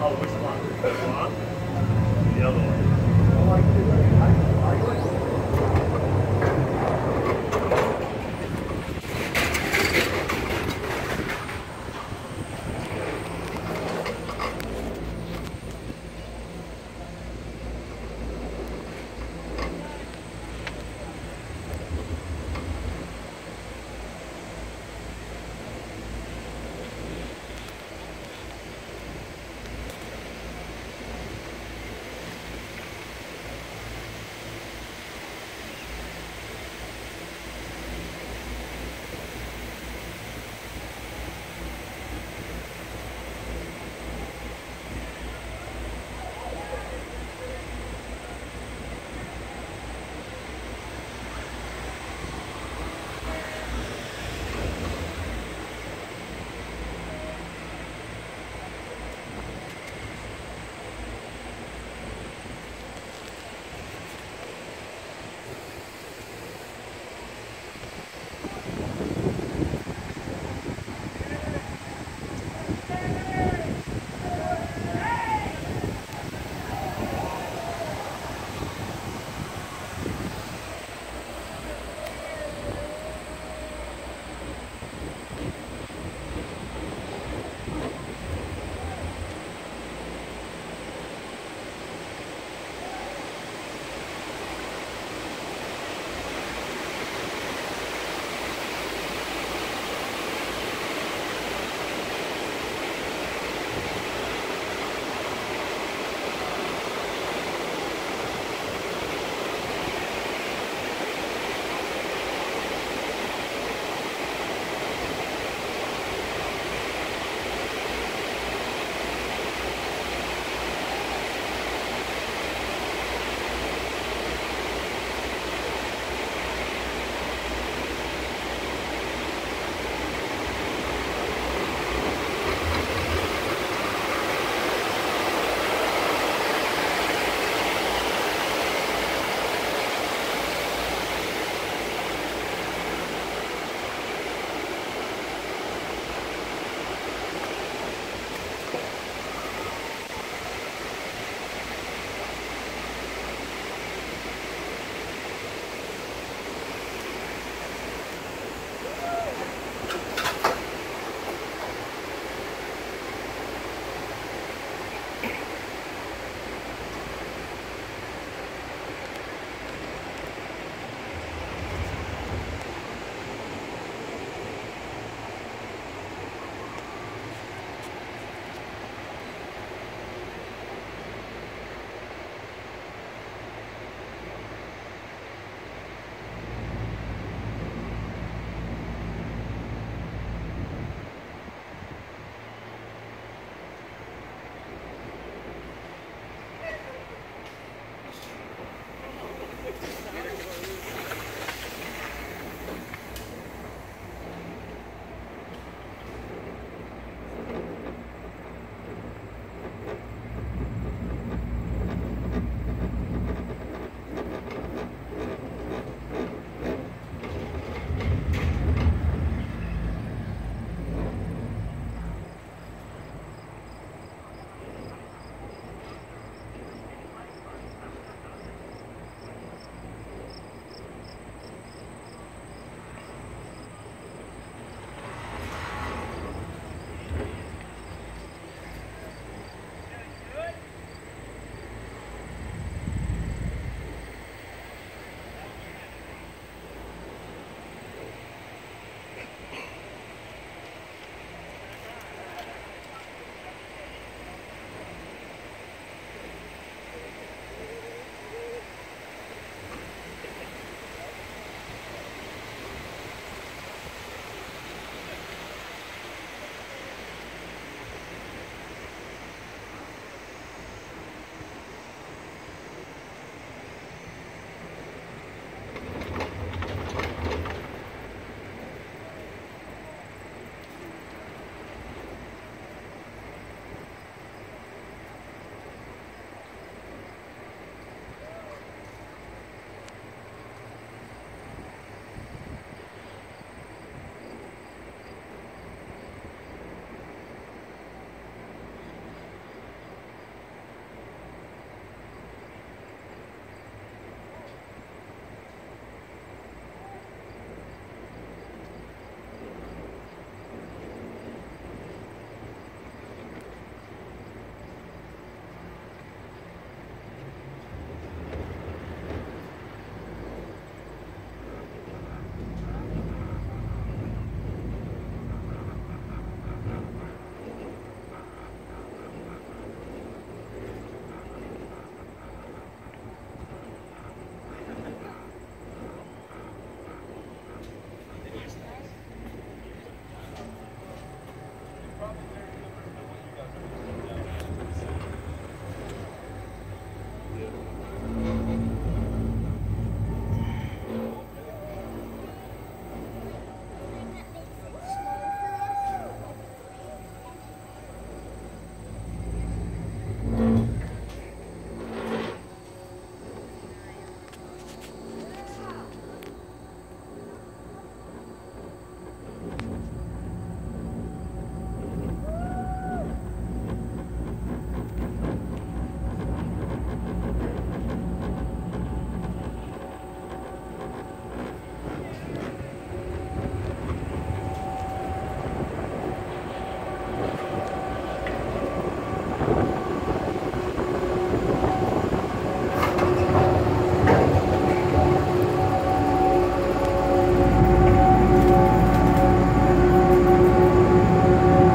Oh, which one? One? The other one.